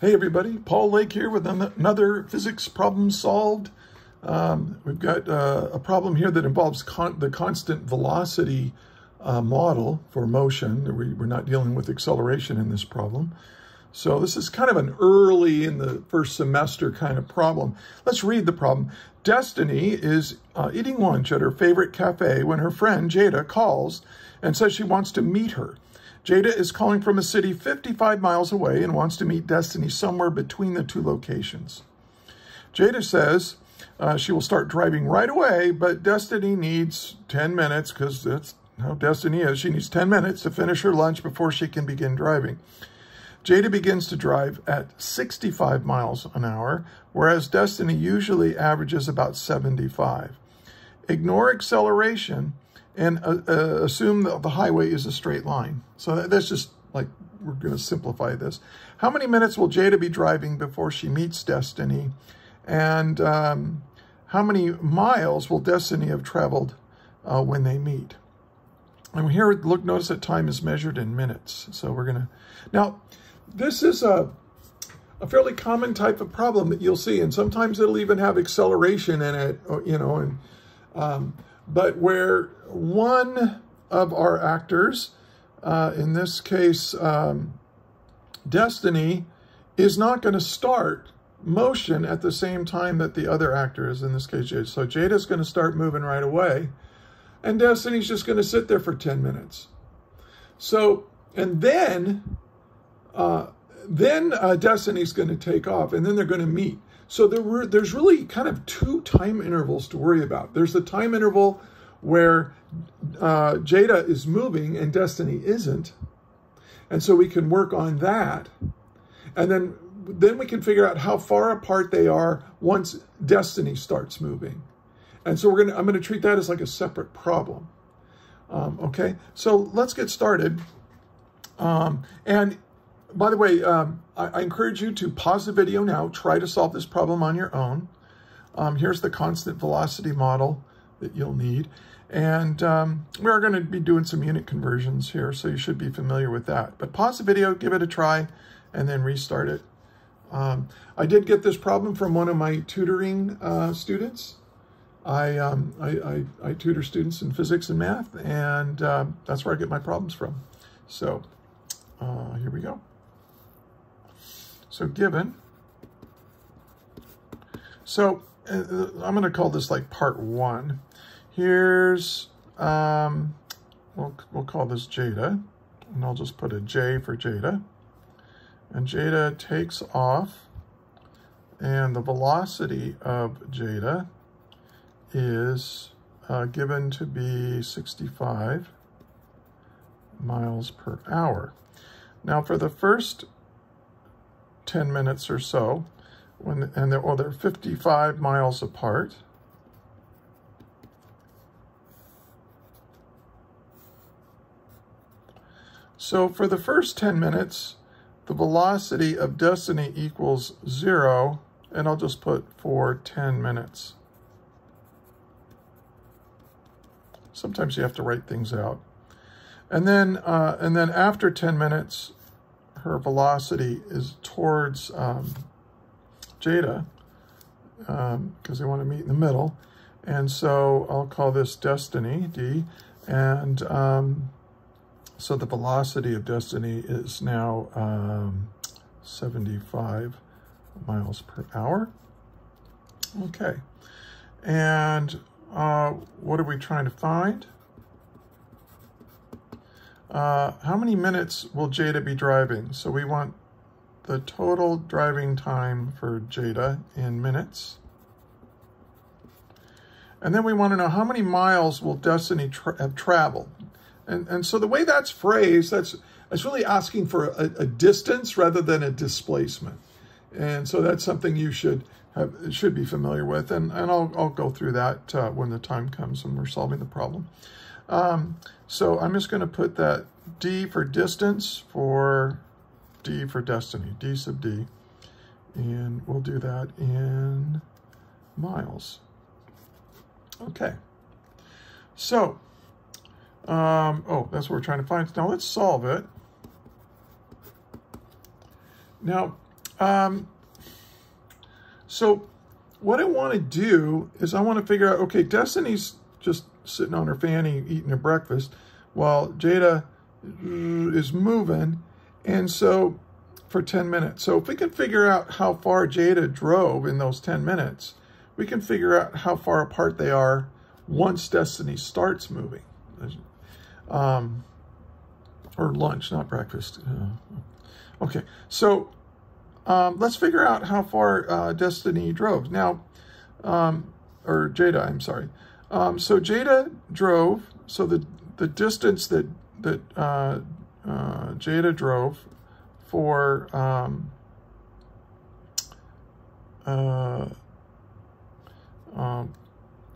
Hey everybody, Paul Lake here with another physics problem solved. Um, we've got uh, a problem here that involves con the constant velocity uh, model for motion. We, we're not dealing with acceleration in this problem. So this is kind of an early in the first semester kind of problem. Let's read the problem. Destiny is uh, eating lunch at her favorite cafe when her friend Jada calls and says she wants to meet her. Jada is calling from a city 55 miles away and wants to meet Destiny somewhere between the two locations. Jada says uh, she will start driving right away, but Destiny needs 10 minutes because that's how Destiny is. She needs 10 minutes to finish her lunch before she can begin driving. Jada begins to drive at 65 miles an hour, whereas Destiny usually averages about 75. Ignore acceleration and uh, uh, assume that the highway is a straight line. So that, that's just like, we're going to simplify this. How many minutes will Jada be driving before she meets Destiny? And um, how many miles will Destiny have traveled uh, when they meet? And here, look, notice that time is measured in minutes. So we're going to, now, this is a, a fairly common type of problem that you'll see. And sometimes it'll even have acceleration in it, you know, and um, but where one of our actors, uh, in this case, um, Destiny, is not going to start motion at the same time that the other actor is, in this case, Jada. So Jada's going to start moving right away, and Destiny's just going to sit there for 10 minutes. So, and then, uh, then uh, Destiny's going to take off, and then they're going to meet. So there were, there's really kind of two time intervals to worry about. There's the time interval where uh, Jada is moving and Destiny isn't. And so we can work on that. And then, then we can figure out how far apart they are once Destiny starts moving. And so we're gonna, I'm gonna treat that as like a separate problem. Um, okay, so let's get started. Um, and by the way, um, I, I, encourage you to pause the video now, try to solve this problem on your own. Um, here's the constant velocity model that you'll need. And um, we are going to be doing some unit conversions here, so you should be familiar with that. But pause the video, give it a try, and then restart it. Um, I did get this problem from one of my tutoring uh, students. I, um, I, I, I, tutor students in physics and math, and uh, that's where I get my problems from. So uh, here we go. So given, so uh, I'm going to call this like part one. Here's, um, we'll, we'll call this Jada, and I'll just put a J for Jada. And Jada takes off, and the velocity of Jada is uh, given to be 65 miles per hour. Now for the first 10 minutes or so, when and they're, well, they're 55 miles apart. So for the first 10 minutes, the velocity of destiny equals zero, and I'll just put for 10 minutes. Sometimes you have to write things out. And then, uh, and then after 10 minutes, her velocity is towards um, Jada because um, they want to meet in the middle. And so I'll call this destiny, D. And um, so the velocity of destiny is now um, 75 miles per hour. Okay. And uh, what are we trying to find? Uh, how many minutes will Jada be driving? So we want the total driving time for Jada in minutes. And then we want to know how many miles will Destiny tra have traveled? And, and so the way that's phrased, that's, that's really asking for a, a distance rather than a displacement. And so that's something you should have, should be familiar with. And, and I'll, I'll go through that uh, when the time comes when we're solving the problem. Um, so I'm just going to put that D for distance for D for destiny, D sub D. And we'll do that in miles. Okay. So, um, oh, that's what we're trying to find. Now let's solve it. Now, um, so what I want to do is I want to figure out, okay, Destiny's just sitting on her fanny eating her breakfast while Jada is moving. And so for 10 minutes. So if we can figure out how far Jada drove in those 10 minutes, we can figure out how far apart they are once Destiny starts moving. Um, or lunch, not breakfast. Uh, okay, so um, let's figure out how far uh, Destiny drove. Now, um, or Jada, I'm sorry. Um, so Jada drove, so the, the distance that, that uh, uh Jada drove for um, uh, um,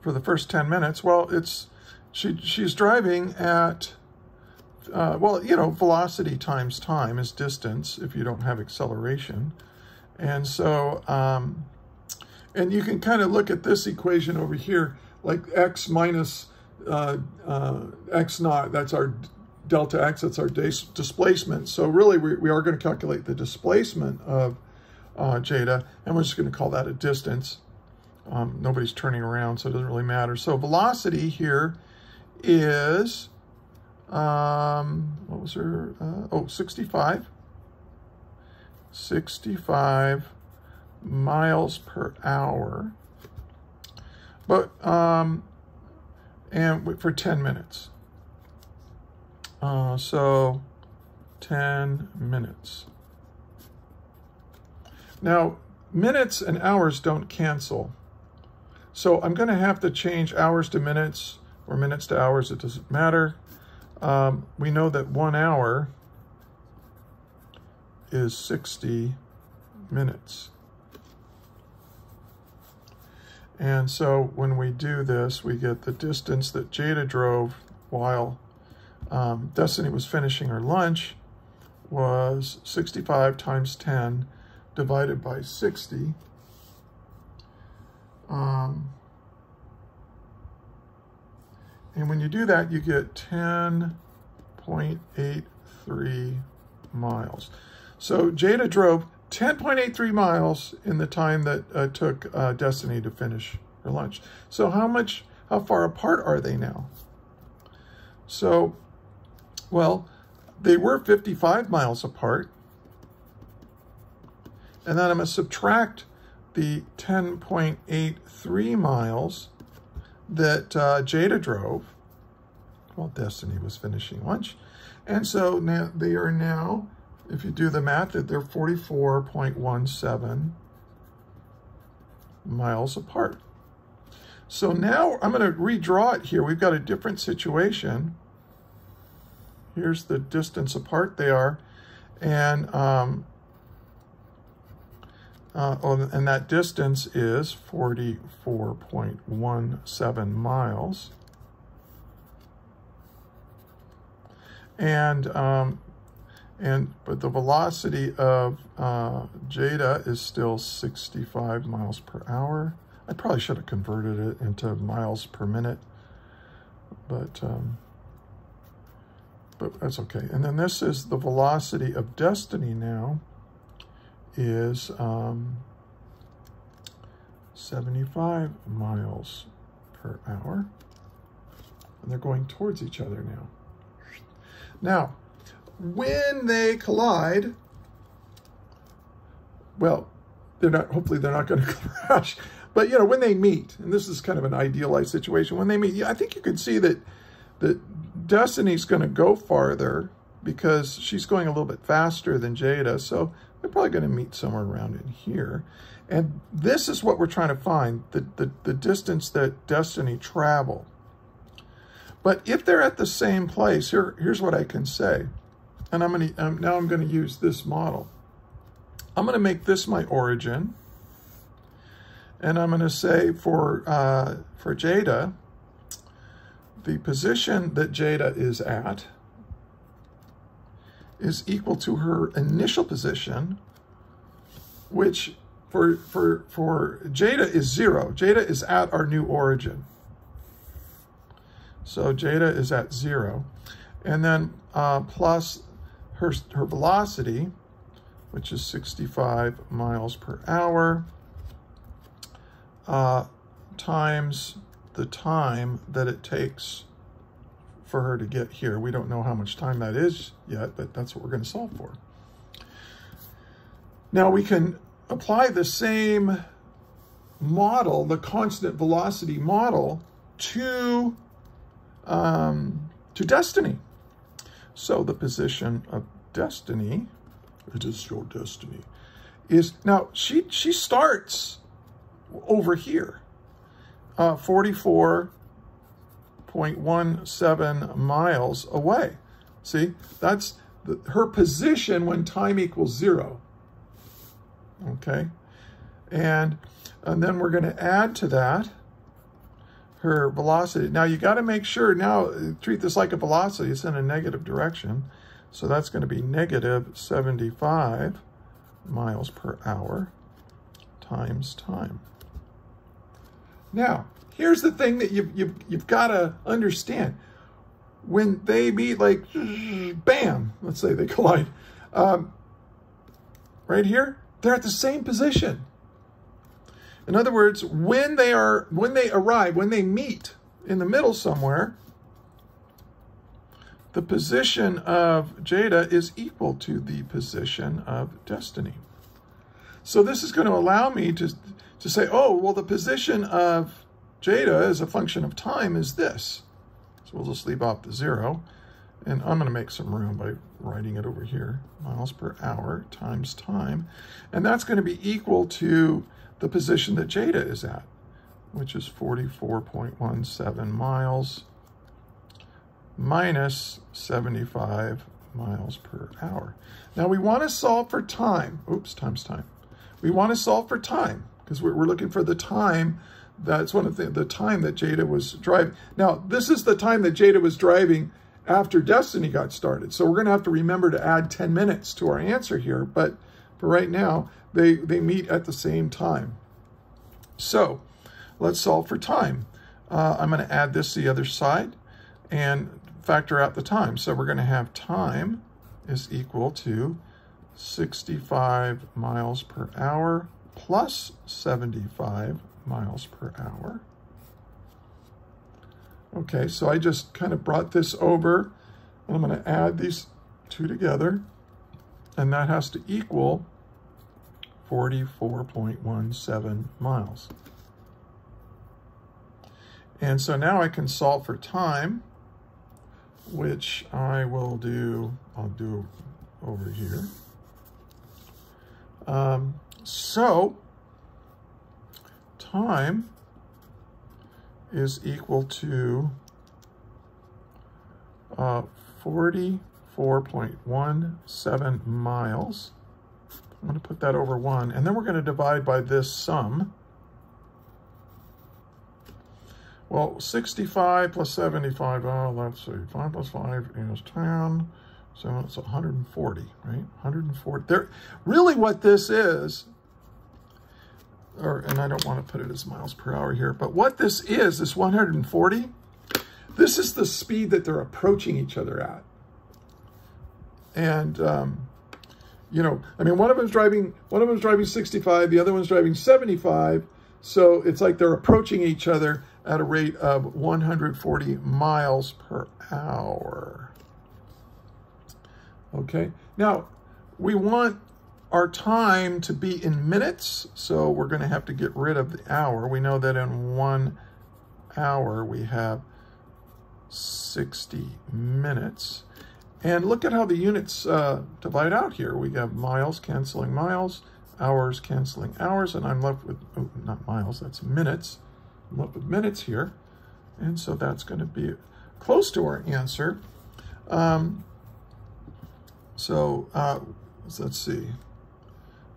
for the first 10 minutes, well, it's she she's driving at uh, well, you know, velocity times time is distance if you don't have acceleration. And so, um, and you can kind of look at this equation over here, like x minus uh, uh, x naught, that's our delta x, that's our displacement. So really, we, we are going to calculate the displacement of uh, Jada, and we're just going to call that a distance. Um, nobody's turning around, so it doesn't really matter. So velocity here is um, what was her, uh, oh, 65. 65 miles per hour. But, um, and for 10 minutes. Uh, so 10 minutes. Now, minutes and hours don't cancel. So I'm going to have to change hours to minutes or minutes to hours. It doesn't matter um, we know that one hour is 60 minutes. And so when we do this, we get the distance that Jada drove while um, Destiny was finishing her lunch was 65 times 10 divided by 60. Um, and when you do that, you get 10.83 miles. So Jada drove 10.83 miles in the time that uh, took uh, Destiny to finish her lunch. So how much, how far apart are they now? So, well, they were 55 miles apart. And then I'm going to subtract the 10.83 miles that uh, Jada drove while Destiny was finishing lunch. And so now they are now, if you do the math, that they're 44.17 miles apart. So now I'm going to redraw it here. We've got a different situation. Here's the distance apart they are. And um, uh, oh, and that distance is 44.17 miles. And, um, and but the velocity of uh, Jada is still 65 miles per hour. I probably should have converted it into miles per minute, but um, but that's okay. And then this is the velocity of Destiny now is um, 75 miles per hour. And they're going towards each other now. Now, when they collide, well, they're not, hopefully they're not going to crash, but you know, when they meet, and this is kind of an idealized situation, when they meet, I think you can see that, that Destiny's going to go farther because she's going a little bit faster than Jada. So they're probably going to meet somewhere around in here. And this is what we're trying to find, the, the, the distance that Destiny traveled. But if they're at the same place, here, here's what I can say. And I'm gonna, um, now I'm going to use this model. I'm going to make this my origin. And I'm going to say for, uh, for Jada, the position that Jada is at is equal to her initial position, which for, for, for Jada is zero. Jada is at our new origin. So Jada is at zero. And then uh, plus her, her velocity, which is 65 miles per hour, uh, times the time that it takes for her to get here. We don't know how much time that is yet, but that's what we're going to solve for. Now we can apply the same model, the constant velocity model, to, um, to destiny. So the position of destiny, it is your destiny, is, now she, she starts over here, uh, 44.17 miles away. See, that's the, her position when time equals zero. Okay, and, and then we're going to add to that her velocity. Now you got to make sure, now treat this like a velocity, it's in a negative direction. So that's going to be negative 75 miles per hour times time. Now, here's the thing that you've, you've, you've got to understand. When they meet, like, bam, let's say they collide, um, right here, they're at the same position. In other words, when they are when they arrive, when they meet in the middle somewhere, the position of Jada is equal to the position of destiny. So this is going to allow me to, to say, oh, well, the position of Jada as a function of time is this. So we'll just leave off the zero. And I'm going to make some room by writing it over here. Miles per hour times time. And that's going to be equal to the position that Jada is at, which is 44.17 miles minus 75 miles per hour. Now we want to solve for time. Oops, times time. We want to solve for time because we're, we're looking for the time that's one of the, the time that Jada was driving. Now, this is the time that Jada was driving after Destiny got started. So we're going to have to remember to add 10 minutes to our answer here. But for right now, they, they meet at the same time. So let's solve for time. Uh, I'm going to add this to the other side and factor out the time. So we're going to have time is equal to 65 miles per hour plus 75 miles per hour. Okay, so I just kind of brought this over. And I'm going to add these two together. And that has to equal 44.17 miles. And so now I can solve for time, which I will do, I'll do over here. Um, so time is equal to uh, 44.17 miles. I'm going to put that over 1, and then we're going to divide by this sum. Well, 65 plus 75, oh, let's see, 5 plus 5 is 10, so it's 140, right? 140. There, really what this is, or, and I don't want to put it as miles per hour here, but what this is, this 140, this is the speed that they're approaching each other at. And, um, you know, I mean, one of them's driving, one of them's driving 65, the other one's driving 75. So it's like they're approaching each other at a rate of 140 miles per hour. Okay, now we want our time to be in minutes, so we're going to have to get rid of the hour. We know that in one hour we have 60 minutes. And look at how the units uh, divide out here. We have miles canceling miles, hours canceling hours, and I'm left with, oh, not miles, that's minutes. I'm left with minutes here. And so that's going to be close to our answer. Um, so uh, let's see,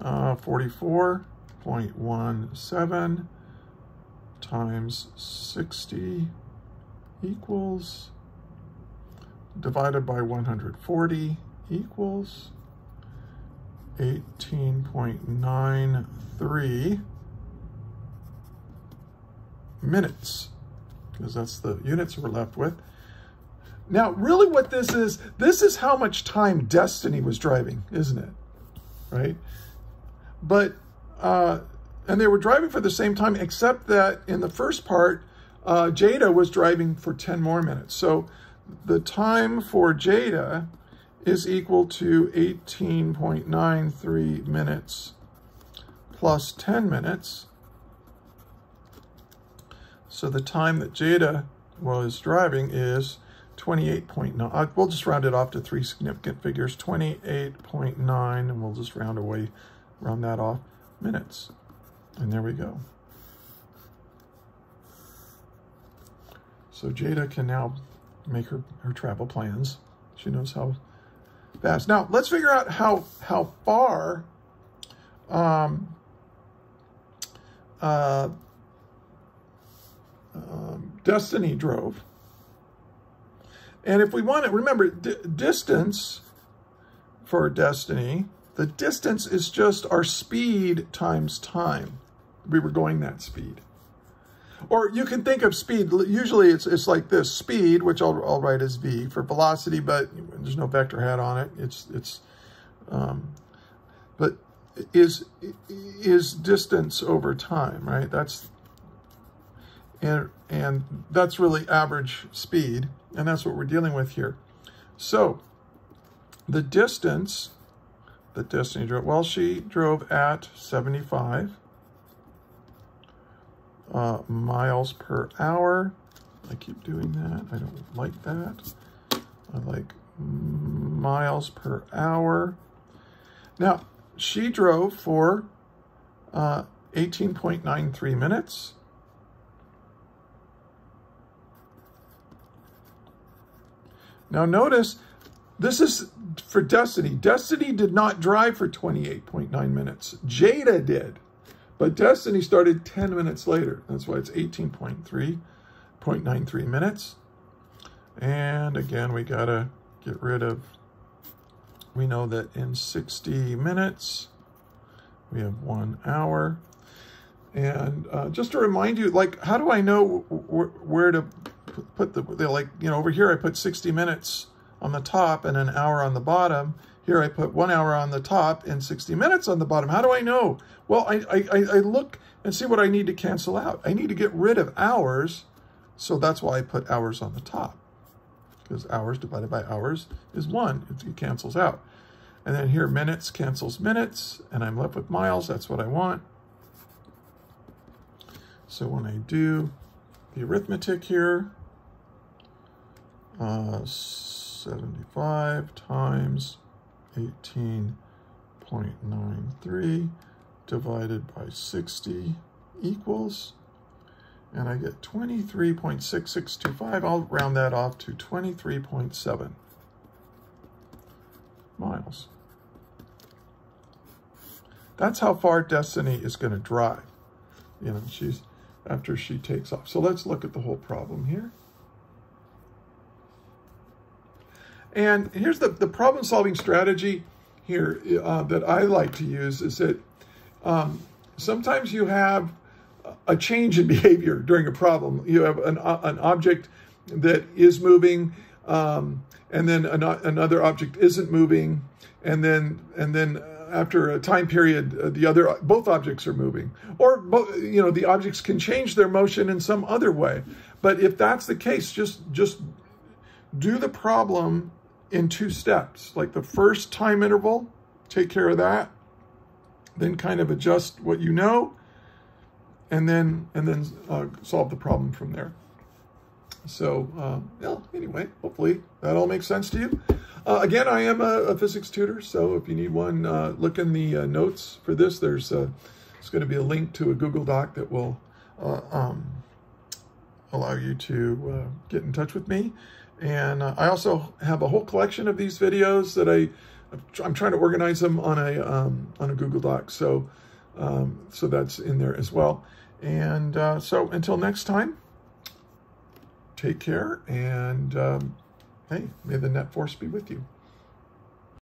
uh, 44.17 times 60 equals divided by 140 equals 18.93 minutes, because that's the units we're left with. Now, really what this is, this is how much time Destiny was driving, isn't it? right? But, uh, and they were driving for the same time, except that in the first part, uh, Jada was driving for 10 more minutes. So the time for Jada is equal to 18.93 minutes plus 10 minutes. So the time that Jada was driving is 28.9. Uh, we'll just round it off to three significant figures, 28.9, and we'll just round away, round that off, minutes. And there we go. So Jada can now make her, her travel plans. She knows how fast. Now, let's figure out how, how far um, uh, um, Destiny drove. And if we want to, remember, distance for Destiny, the distance is just our speed times time. We were going that speed. Or you can think of speed, usually it's, it's like this, speed, which I'll, I'll write as V for velocity, but there's no vector hat on it. It's, it's, um, but is, is distance over time, right? That's, and, and that's really average speed. And that's what we're dealing with here. So the distance that Destiny drove, well, she drove at 75 uh, miles per hour. I keep doing that. I don't like that. I like miles per hour. Now, she drove for uh, 18.93 minutes. Now notice, this is for Destiny. Destiny did not drive for 28.9 minutes. Jada did. But Destiny started 10 minutes later. That's why it's 18.3.93 minutes. And again, we got to get rid of, we know that in 60 minutes, we have one hour. And uh, just to remind you, like, how do I know where to put the, like, you know, over here I put 60 minutes on the top and an hour on the bottom. Here I put one hour on the top and 60 minutes on the bottom. How do I know? Well, I, I, I look and see what I need to cancel out. I need to get rid of hours, so that's why I put hours on the top. Because hours divided by hours is one, it cancels out. And then here minutes cancels minutes, and I'm left with miles, that's what I want. So when I do the arithmetic here, uh, 75 times 18.93 divided by 60 equals, and I get 23.6625. I'll round that off to 23.7 miles. That's how far Destiny is going to drive. You know, she's after she takes off. So let's look at the whole problem here. And here's the, the problem solving strategy here uh, that I like to use is that um, sometimes you have a change in behavior during a problem. You have an, uh, an object that is moving um, and then an, another object isn't moving and then and then after a time period uh, the other both objects are moving or you know the objects can change their motion in some other way but if that's the case just just do the problem in two steps. Like the first time interval, take care of that, then kind of adjust what you know, and then and then uh, solve the problem from there. So, uh, well, anyway, hopefully that all makes sense to you. Uh, again, I am a, a, physics tutor, so if you need one, uh, look in the uh, notes for this. There's uh, it's going to be a link to a Google Doc that will um, allow you to get in touch with me. And uh, I also have a whole collection of these videos that I, I'm trying to organize them on a, um, on a Google Doc. So, um, so that's in there as well. And uh, so until next time, take care and um, hey, may the net force be with you.